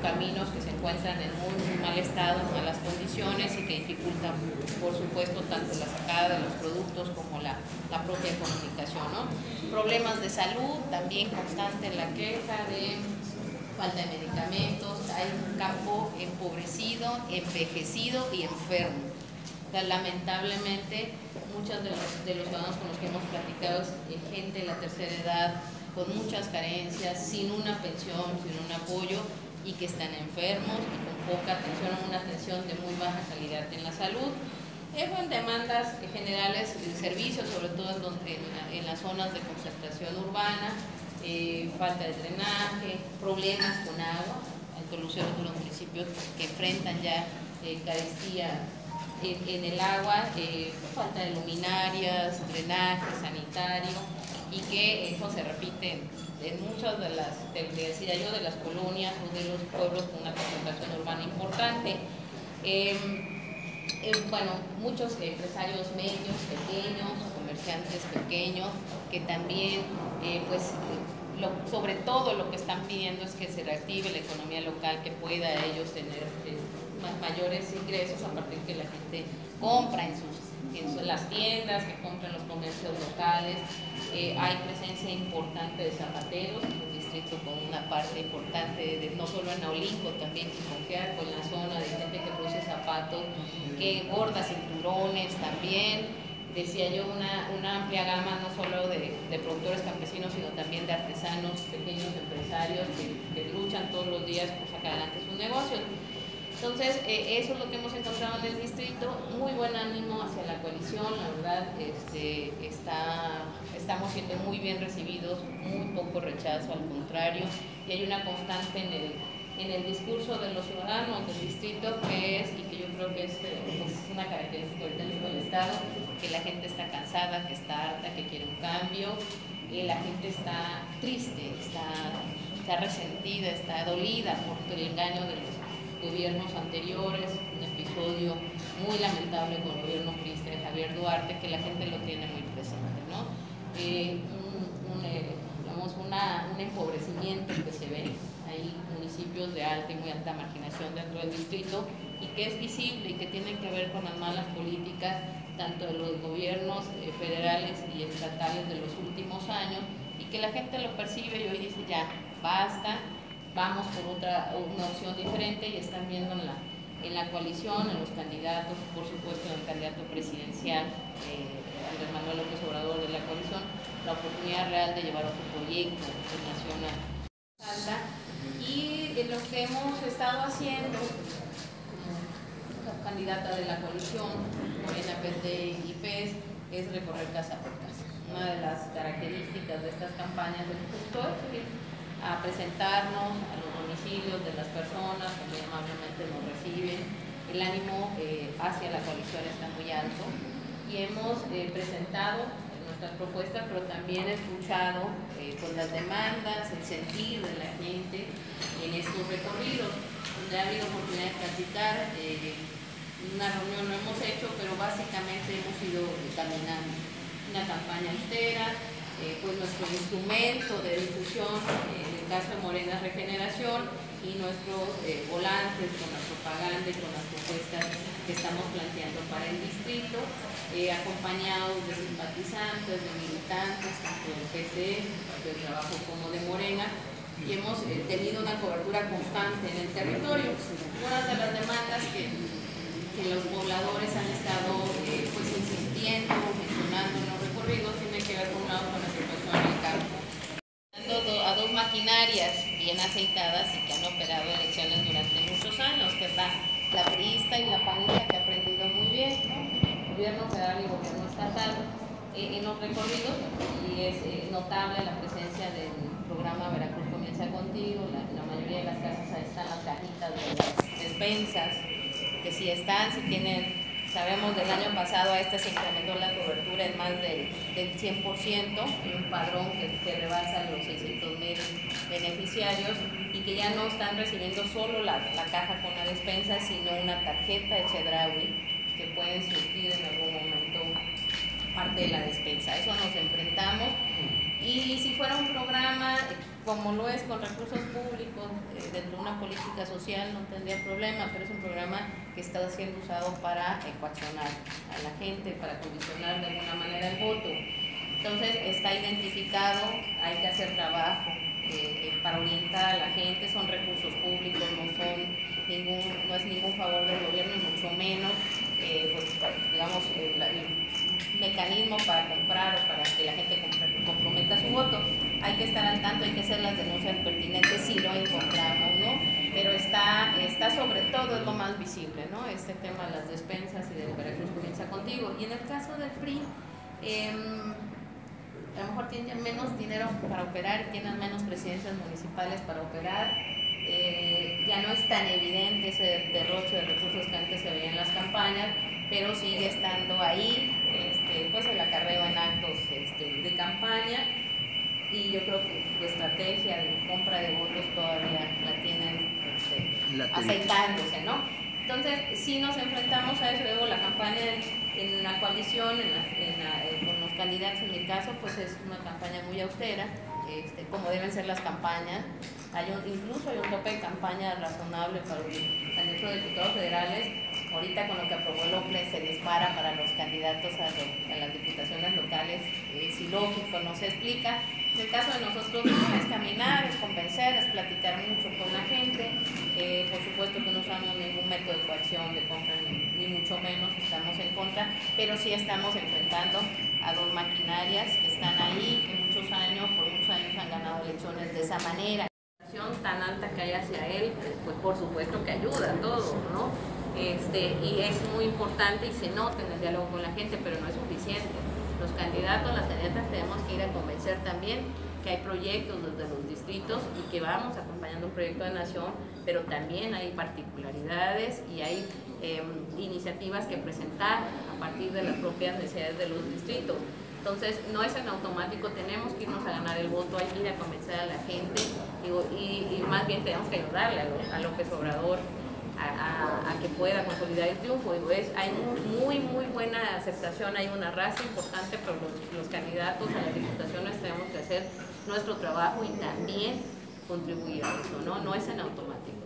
caminos que se encuentran en muy mal estado, en malas condiciones y que dificultan, por supuesto, tanto la sacada de los productos como la, la propia comunicación. ¿no? Problemas de salud, también constante la queja de falta de medicamentos, hay un campo empobrecido, envejecido y enfermo. Lamentablemente, muchos de los, de los ciudadanos con los que hemos platicado es gente de la tercera edad, con muchas carencias, sin una pensión, sin un apoyo y que están enfermos y con poca atención una atención de muy baja calidad en la salud. Eso en demandas generales de servicios, sobre todo en, donde, en, las zonas de concentración urbana, eh, falta de drenaje, problemas con agua. En Tolucero son los municipios que enfrentan ya eh, carestía en, en, el agua, eh, falta de luminarias, drenaje sanitario y que eso se repite en muchas de las, de, decía yo, de las colonias o de los pueblos con una concentración urbana importante. Eh, eh, bueno, muchos empresarios medios, pequeños, comerciantes pequeños, que también, eh, pues, sobre todo lo que están pidiendo es que se reactive la economía local, que pueda ellos tener eh, mayores ingresos a partir que la gente compra en sus en las tiendas, que compran los comercios locales. Eh, hay presencia importante de zapateros, un distrito con una parte importante, no solo en Naulinco, también en con la zona de gente que produce zapatos, que borda cinturones también. Decía yo, una, amplia gama no solo de, de, productores campesinos, sino también de artesanos, pequeños empresarios que, que luchan todos los días por sacar adelante sus negocios. Entonces, eh, eso es lo que hemos encontrado en el distrito, muy buen ánimo hacia la coalición, la verdad, este, está, estamos siendo muy bien recibidos, muy poco rechazo, al contrario, y hay una constante en el, en el discurso de los ciudadanos del distrito que es, y que yo creo que es, pues, una característica del Estado, que la gente está cansada, que está harta, que quiere un cambio, y la gente está triste, está, está resentida, está dolida por el engaño de los gobiernos anteriores, un episodio muy lamentable con el gobierno de Javier Duarte, que la gente lo tiene muy presente, ¿no? Eh, un, eh, un empobrecimiento que se ve, hay municipios de alta y muy alta marginación dentro del distrito y que es visible y que tienen que ver con las malas políticas tanto de los gobiernos eh, federales y estatales de los últimos años y que la gente lo percibe y hoy dice ya, basta, vamos por otra una opción diferente y están viendo en la, en la coalición, en los candidatos, por supuesto en el candidato presidencial, eh, Andrés Manuel López Obrador de la coalición, la oportunidad real de llevar otro proyecto nacional. Y lo que hemos estado haciendo como candidata de la coalición, Morena PT y PES, es recorrer casa por casa. Una de las características de estas campañas es justo a presentarnos a los domicilios de las personas que muy amablemente nos reciben. El ánimo eh, hacia la coalición está muy alto y hemos eh, presentado nuestras propuestas, pero también escuchado eh, con las demandas, el sentir de la gente en estos recorridos, donde ha habido oportunidad de platicar. una reunión lo hemos hecho, pero básicamente hemos ido caminando. Una campaña entera, pues nuestro instrumento de difusión caso de Morena Regeneración y nuestros eh, volantes con la propaganda y con las propuestas que estamos planteando para el distrito, eh, acompañados de simpatizantes, de militantes, tanto del PC, del trabajo como de Morena, y hemos eh, tenido una cobertura constante en el territorio. Una de las demandas que, que los pobladores han estado pues, insistiendo, mencionando tiene que ver con la situación en el campo a dos maquinarias bien aceitadas y que han operado elecciones durante muchos años, que es la, la priista y la panista que ha aprendido muy bien, ¿no? gobierno federal y gobierno estatal eh, en los recorridos y es eh, notable la presencia del programa Veracruz Comienza Contigo, la, la mayoría de las casas ahí están las cajitas de las despensas, que si están, si tienen Sabemos del año pasado a esta se incrementó la cobertura en más del, del 100%, y un padrón que, que rebasa los 600 mil beneficiarios y que ya no están recibiendo solo la, la caja con la despensa, sino una tarjeta de Chedraui que pueden surtir en algún momento parte de la despensa. Eso nos enfrentamos. Y si fuera un programa como lo es con recursos públicos, eh, dentro de una política social no tendría problema, pero es un programa que está siendo usado para ecuacionar a la gente, para condicionar de alguna manera el voto. Entonces está identificado, hay que hacer trabajo eh, para orientar a la gente, son recursos públicos, no son ningún, no es ningún favor del gobierno, mucho menos, eh, pues, digamos, el, mecanismo para comprar o para que la gente comprometa su voto. Hay que estar al tanto, hay que hacer las denuncias pertinentes si lo encontramos, ¿no? Pero está, está sobre todo, es lo más visible, ¿no? Este tema de las despensas y de Veracruz comienza contigo. Y en el caso del PRI, em, a lo mejor tienen menos dinero para operar y tienen menos presidencias municipales para operar. Eh, ya no es tan evidente ese derroche de recursos que antes se veía en las campañas, pero sigue estando ahí, este, pues el acarreo en actos este, de campaña yo creo que su estrategia de compra de votos todavía la tienen este, aceitándose, ¿no? Entonces, si nos enfrentamos a eso, luego la campaña en, la coalición, en con los candidatos en mi caso, pues es una campaña muy austera, este, como deben ser las campañas. Hay incluso hay un tope de campaña razonable para los candidatos diputados federales. Ahorita con lo que aprobó el OPLE se dispara para los candidatos a, las diputaciones locales. Es ilógico, no se explica. El caso de nosotros es caminar, es convencer, es platicar mucho con la gente. Eh, por supuesto que no usamos ningún método de coacción, de compra, ni, mucho menos estamos en contra, pero sí estamos enfrentando a dos maquinarias que están ahí, que muchos años, por muchos años han ganado elecciones de esa manera. La tan alta que hay hacia él, pues por supuesto que ayuda a todo, ¿no? Este, y es muy importante y se nota en el diálogo con la gente, pero no es suficiente los candidatos, las candidatas tenemos que ir a convencer también que hay proyectos desde los distritos y que vamos acompañando un proyecto de nación, pero también hay particularidades y hay em, iniciativas que presentar a partir de las propias necesidades de los distritos. Entonces, no es en automático, tenemos que irnos a ganar el voto, hay que ir a convencer a la gente y, más bien tenemos que ayudarle a, a López Obrador pueda consolidar el triunfo. Es, hay muy, muy buena aceptación, hay una raza importante, pero los, candidatos a las diputaciones tenemos que hacer nuestro trabajo y también contribuir a eso. No es en automático.